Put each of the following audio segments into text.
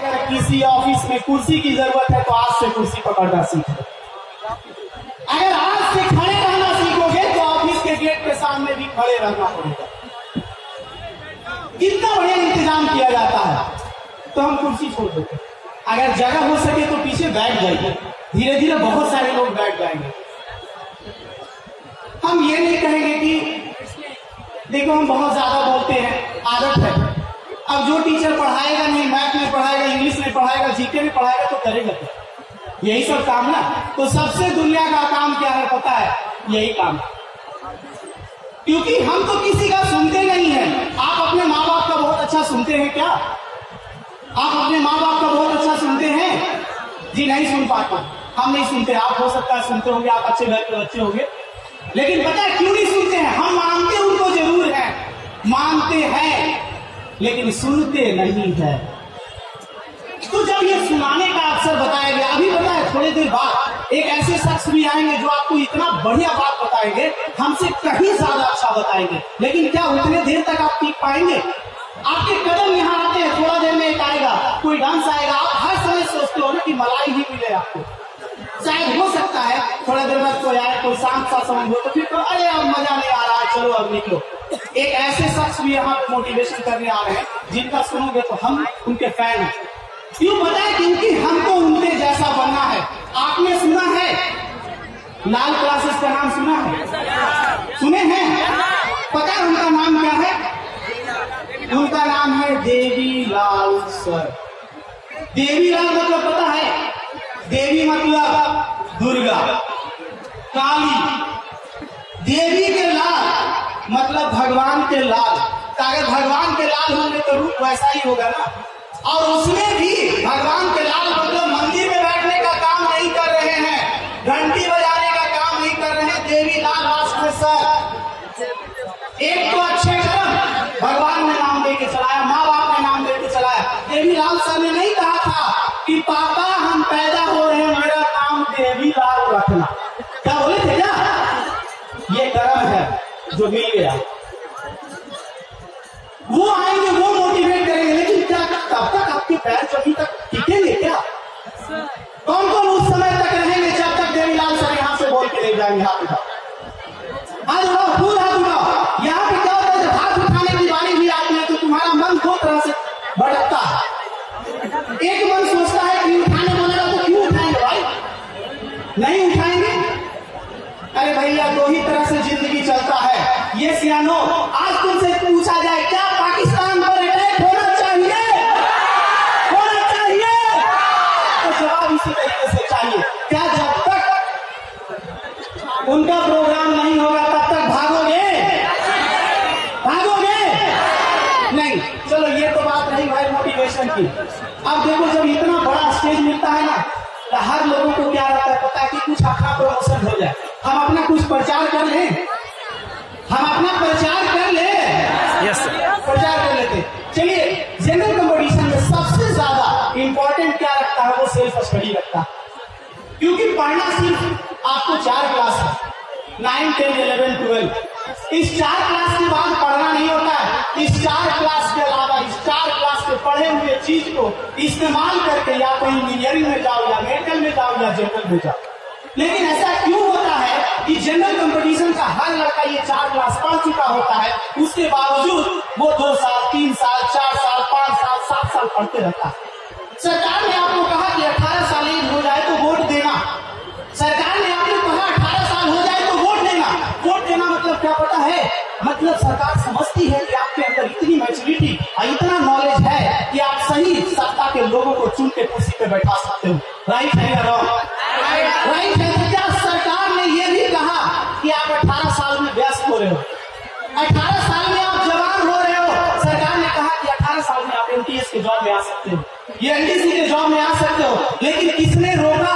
अगर किसी ऑफ़िस में कुर्सी की ज़रूरत है तो आज से कुर्सी पकड़ना सीख। अगर आज से खड़े रहना सीखोगे तो ऑफ़िस के गेट के सामने भी खड़े रहना पड़ेगा। कितना बढ़िया इंतज़ाम किया जाता है। तो हम कुर्सी छोड़ देते अगर जगह हो सके तो पीछे बैठ जाइए। धीरे धीरे बहुत सारे लोग बैठ जाएँगे। हम ये नहीं कहेंगे कि, देखो हम बहुत ज़्यादा बोलते हैं, आदत है। अब जो टीचर पढ़ाएगा नहीं मैथ में पढ़ाएगा इंग्लिश में पढ़ाएगा जीके में पढ़ाएगा तो करेगा क्या? यही सब काम ना? तो सबसे दुनिया का काम क्या है, पता है? यही काम क्योंकि हम तो किसी का सुनते नहीं है। आप अपने माँ बाप का बहुत अच्छा सुनते हैं क्या? आप अपने माँ बाप का बहुत अच्छा सुनते हैं? जी नहीं सुन पाते। हम नहीं सुनते। आप हो सकता है सुनते होंगे, आप अच्छे घर के बच्चे होंगे। लेकिन पता है, क्यों नहीं सुनते हैं? हम मानते उनको ज़रूर है। मानते हैं। लेकिन सुनते नहीं है। तो जब ये सुनाने का अवसर बताया गया, अभी है थोड़ी देर बाद एक ऐसे शख्स भी आएँगे जो आपको इतना बढ़िया बात बताएँगे, हमसे कहीं ज़्यादा अच्छा बताएँगे। लेकिन क्या उतने देर तक आप टिक पाएँगे? आपके कदम यहाँ आते हैं, थोड़ा देर में एक आएगा, कोई डांस आएगा, आप हर समय सोचते हो ना कि मलाई ही मिले आपको। शायद हो सकता है थोड़ा देर बाद कोई आए कोई शांत सा समझ हो तो फिर तो अरे अब मज़ा नहीं आ रहा है चलो अब निकलो। एक ऐसे शख्स भी यहाँ पे मोटिवेशन करने आ रहे हैं, जिनका सुनोगे तो हम उनके फ़ैन हैं। क्यों है? क्योंकि हमको उनके जैसा बनना है। आपने सुना है? लाल क्लासेस का नाम सुना है? सुने हैं? पता है उनका नाम क्या है? उनका नाम है देवी लाल सर। देवी लाल मतलब पता है? देवी मतलब दुर्गा। काली। देवी के लाल मतलब भगवान के लाल। तो अगर भगवान के लाल होंगे तो रूप वैसा ही होगा ना? और उसमें भी भगवान के लाल मतलब मंदिर में बैठने का काम नहीं कर रहे हैं। घंटी बजाने का काम नहीं कर रहे हैं। देवी लाल राष्ट्र सर। एक तो अच्छे कर्म। भगवान ने नाम दे के चलाया, माँ बाप ने नाम दे के चलाया। देवी लाल सर ने नहीं कहा था कि पापा हम पैदा हो रखना क्या बोले थे ना? ये कर्म है जो मिल गया वो आएँगे वो नहीं उठाएँगे? अरे भैया, दो ही तरह से ज़िंदगी चलता है। ये सियानो, आज तुमसे पूछा जाए, क्या पाकिस्तान पर अटैक होना चाहिए? होना चाहिए। तो जवाब इसी तरीके से चाहिए। क्या जब तक उनका प्रोग्राम नहीं होगा, तब तक भागोगे? भागोगे? नहीं। चलो, ये तो बात रही भाई मोटिवेशन की। अब देखो, जब इतना बड़ा स्टेज मिलता है ना हर लोगों को क्या रहता है पता है कि कुछ अपना प्रमोशन हो जाए। हम अपना कुछ प्रचार कर ले। हम अपना प्रचार कर ले। सर प्रचार कर लेते चलिए जनरल कंपटीशन में सबसे ज़्यादा इंपॉर्टेंट क्या रखता है वो सेल्फ स्टडी रखता है। क्योंकि पढ़ना सिर्फ़ आपको चार क्लास है। नाइन टेन इलेवन ट्वेल्व इस चार क्लास के बाद पढ़ना नहीं होता है। इस चार क्लास के अलावा इस चार क्लास पढ़े हुए चीज़ को इस्तेमाल करके या तो इंजीनियरिंग में जाओ या मेडिकल में जाओ या जनरल में जाओ। लेकिन ऐसा क्यों होता है कि जनरल कंपटीशन का हर लड़का ये चार क्लास पढ़ चुका होता है, उसके बावजूद वो दो साल, तीन साल, चार साल, पाँच साल, सात साल पढ़ते रहता है। सरकार ने आपको कहा कि 18 साल एज हो जाए तो वोट देना। सरकार ने आपको कहा 18 साल हो जाए तो वोट देना। वोट देना मतलब क्या पता है? मतलब सरकार समझती है कि आपके अंदर इतनी मैच्योरिटी और इतना नॉलेज है लोगों को चुन के कुर्सी पे बैठा सकते हो। राइट है या रॉन्ग राइट है। तो क्या सरकार ने ये भी कहा कि आप 18 साल में व्यस्त हो रहे हो? 18 साल में आप जवान हो रहे हो। सरकार ने कहा कि 18 साल में आप एमटीएस के जॉब में आ सकते हो। ये एनडीसी के जॉब में आ सकते हो। लेकिन किसने रोका?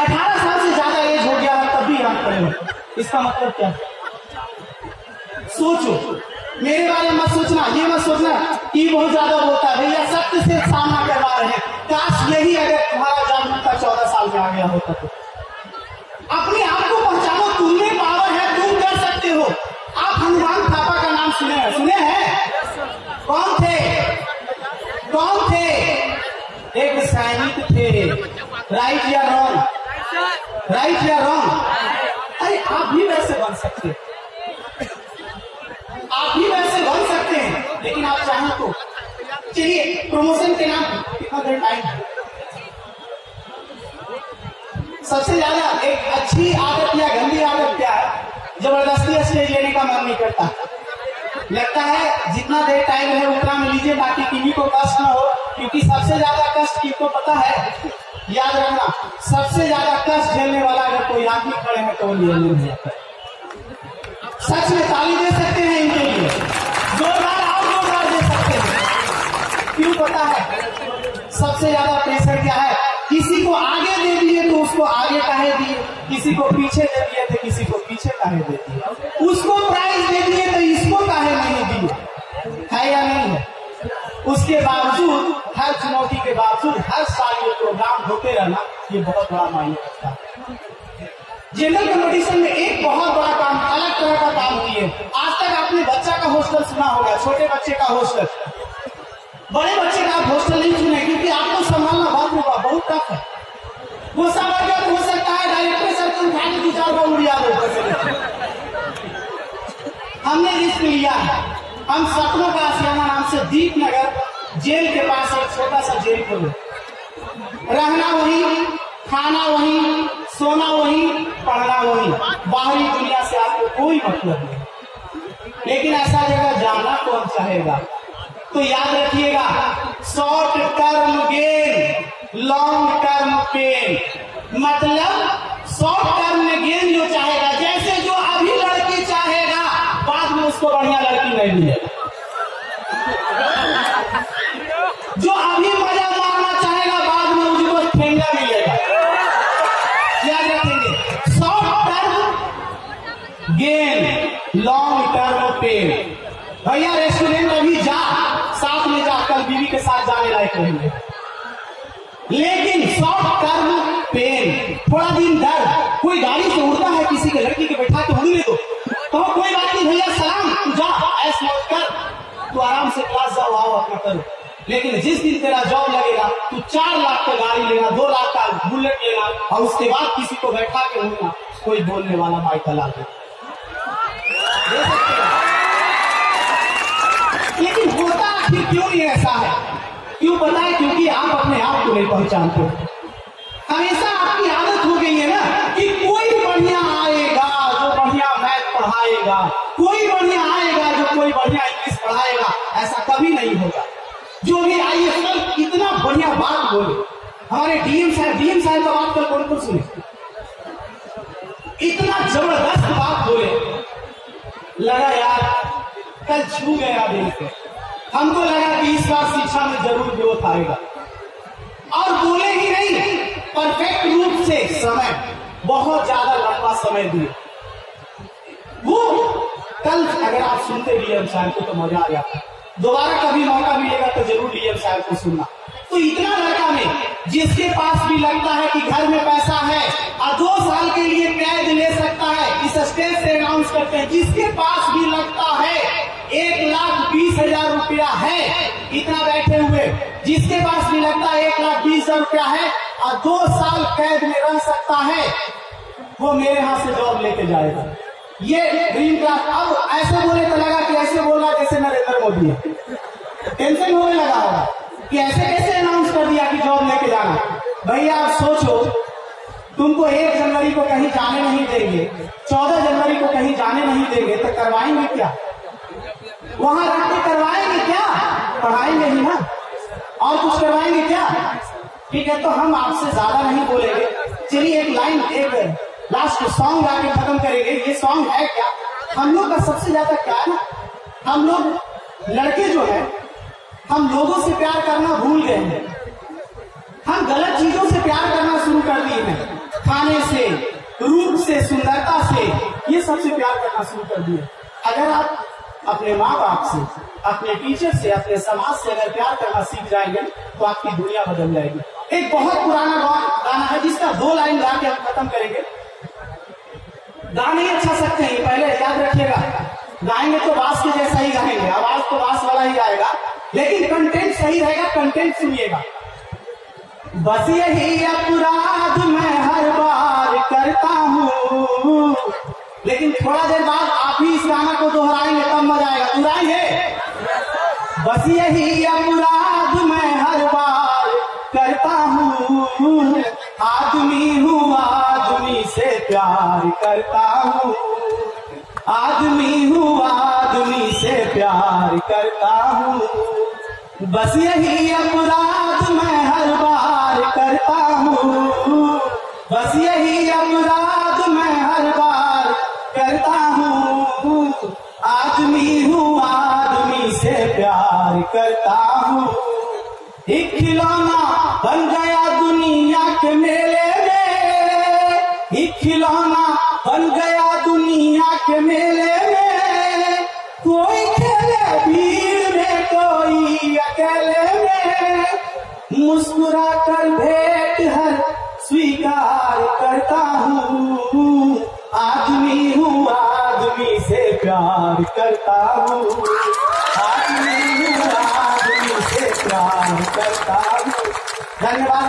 18 साल से ज़्यादा एज हो गया, तब भी आप खड़े हो। इसका मतलब क्या? सोचो। मेरे बारे में मत सोचना, ये मत सोचना कि बहुत ज़्यादा बोलता है, भैया सत्य से सामना करवा रहे हैं। काश यही अगर तुम्हारा जागरूकता चौदह साल में आ गया होता तो। अपने आप को पहचानो, तुम में पावर है, तुम कर सकते हो। आप हनुमान थापा का नाम सुने हैं सुने हैं? कौन थे? कौन थे? एक सैनिक थे। राइट या रॉन्ग राइट या रॉन्ग अरे आप भी वैसे बन सकते आप भी वैसे बन सकते हैं लेकिन आप चाहें तो चलिए प्रमोशन के नाम कितना देर टाइम सबसे ज़्यादा एक अच्छी आदत या गंदी आदत क्या है? ज़बरदस्ती स्टेज लेने का मन नहीं करता। लगता है जितना देर टाइम है, उतना में लीजिए ताकि किसी को कष्ट ना हो, क्योंकि सबसे ज़्यादा कष्ट किसको पता है? याद रखना, सबसे ज़्यादा कष्ट झेलने वाला अगर कोई आदमी खड़े हैं तो सच में ताली को पीछे दे दिए तो किसी को पीछे कहे दे दिए उसको प्राइज दे दिए तो इसको कहे नहीं दिए? है या नहीं? है उसके बावजूद, हर चुनौती के बावजूद, हर साल ये प्रोग्राम होते रहना, ये बहुत बड़ा मायने रखता है। जनरल कंपटीशन में एक बहुत बड़ा काम, अलग तरह का काम किए। आज तक आपने बच्चा का हॉस्टल सुना होगा, छोटे बच्चे का हॉस्टल बड़े बच्चे का आप हॉस्टल नहीं सुने, क्योंकि आपको संभालना बहुत होगा, बहुत टफ है। गुस्सा बढ़ गया हो सकता है डायरेक्टर सर को उठा के दो चार बार उड़िया दो रिस्क लिया है। हम सपनों का आसियाना नाम से दीप नगर जेल के पास एक छोटा सा जेल खोले रहना वही, खाना वही, सोना वही, पढ़ना वही। बाहरी दुनिया से आपको कोई मतलब नहीं। लेकिन ऐसा जगह जाना कौन चाहेगा? तो याद रखिएगा short term gain long term pain मतलब शॉर्ट टर्म में गेन जो चाहेगा जैसे उसको बढ़िया लड़की नहीं मिलेगा जो अभी मज़ा मारना चाहेगा, बाद में उसको ठेंगा मिलेगा। याद रखेंगे short term gain long term pain भैया रेस्टोरेंट अभी जा, साथ में जा कल बीवी के साथ जाने लायक रहेंगे लेकिन शॉर्ट टर्म पेन थोड़ा दिन दर्द, कोई गाड़ी से उड़ता है किसी के लड़की के बैठा के उड़ने दो तो कोई बात नहीं भैया, सलाम। जा ऐस कर। तू आराम से क्लास जाओ, आओ अपना करो। लेकिन जिस दिन तेरा जॉब लगेगा, तू चार लाख का गाड़ी लेना, दो लाख का बुलेट लेना, और उसके बाद किसी को बैठा के उड़ना कोई बोलने वाला माइक ला दे दे सकते हो? लेकिन होता आखिर क्यों नहीं ऐसा है? क्यों है? क्योंकि आप अपने आप को नहीं पहचानते। हमेशा पढ़ाएगा कोई बढ़िया आएगा जो कोई बढ़िया इंग्लिश पढ़ाएगा, ऐसा कभी नहीं होगा। जो भी आइए सब इतना बढ़िया बात बोले। हमारे डीएम साहब डीएम साहब का बात कल कौन सुने इतना ज़बरदस्त बात बोले। लगा यार, कल छू गया दिल से। हमको लगा कि इस बार शिक्षा में ज़रूर ग्रोथ आएगा। और बोले ही नहीं परफेक्ट रूप से समय, बहुत ज़्यादा लंबा समय दिए। वो कल अगर आप सुनते डीएम साहब को तो मज़ा आ जाता दोबारा कभी मौका मिलेगा तो ज़रूर डीएम साहब को सुनना। तो इतना लड़का में, जिसके पास भी लगता है कि घर में पैसा है, और दो साल के लिए कैद ले सकता है, इस स्टेज से अनाउंस करते हैं, जिसके पास भी लगता है, एक लाख बीस हज़ार रुपया है, इतना बैठे हुए, जिसके पास भी लगता है एक लाख बीस हज़ार रुपया है, और दो साल कैद में रह सकता है, वो मेरे हाथ से जॉब लेके जाएगा। ये ड्रीम क्लास अब ऐसे बोले तो लगा कि ऐसे बोल रहा जैसे नरेंद्र मोदी है। टेंशन होने लगा होगा कि ऐसे कैसे अनाउंस कर दिया कि जॉब लेके जाना भैया, आप सोचो, तुमको एक जनवरी को कहीं जाने नहीं देंगे, चौदह जनवरी को कहीं जाने नहीं देंगे तो करवाएँगे क्या? वहाँ रख के करवाएँगे क्या? पढ़ाएँगे ही ना। और कुछ करवाएँगे क्या? ठीक है तो हम आपसे ज़्यादा नहीं बोलेंगे। चलिए एक लाइन एक लास्ट सॉन्ग गा के खत्म करेंगे। ये सॉन्ग है क्या? हम लोग का सबसे ज़्यादा क्या है हम लोग लड़के जो है, हम लोगों से प्यार करना भूल गए हैं। हम गलत चीज़ों से प्यार करना शुरू कर दिए हैं। खाने से, रूप से, सुंदरता से, ये सबसे प्यार करना शुरू कर दिए। अगर आप अपने माँ बाप से, अपने टीचर से, अपने समाज से अगर प्यार करना सीख जाएँगे तो आपकी दुनिया बदल जाएगी। एक बहुत पुराना गाना है जिसका दो लाइन गा के हम खत्म करेंगे। गा नहीं अच्छा सकते हैं पहले याद रखिएगा। गाएँगे तो बास के जैसा ही गाएँगे, आवाज़ तो बास वाला ही आएगा लेकिन कंटेंट सही रहेगा कंटेंट सुनिएगा। बस यही अपराध मैं हर बार करता हूँ। लेकिन थोड़ा देर बाद आप ही इस गाना को दोहराएँगे, तब मज़ा आएगा। दोहराएँगे बस यही अपराध मैं हर बार करता हूँ। आदमी से प्यार करता हूँ। आदमी हूँ, आदमी से प्यार करता हूँ। बस यही अपराध मैं हर बार करता हूँ। बस यही अपराध मैं हर बार करता हूँ। आदमी हूँ, आदमी से प्यार करता हूँ। एक खिलौना बन गया दुनिया के मेले खिलौना बन गया दुनिया के मेले में। कोई खेले भीड़ में कोई अकेले में। मुस्कुरा कर भेंट हर स्वीकार करता हूँ। आदमी हूँ, आदमी से प्यार करता हूँ। आदमी हूँ, आदमी से प्यार करता हूँ। धन्यवाद।